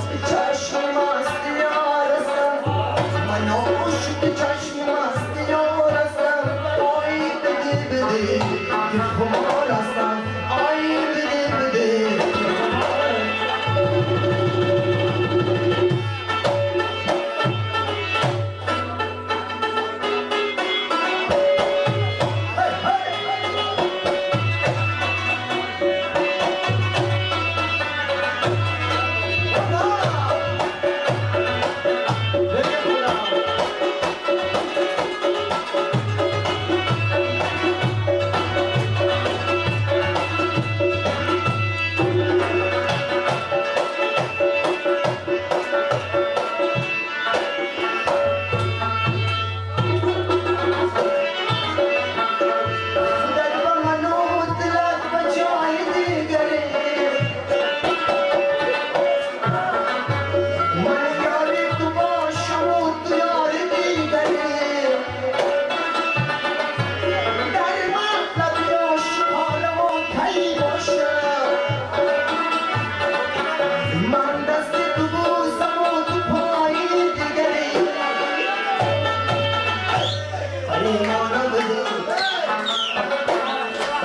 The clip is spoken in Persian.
چشم ماستی آرزم من آموشی چشم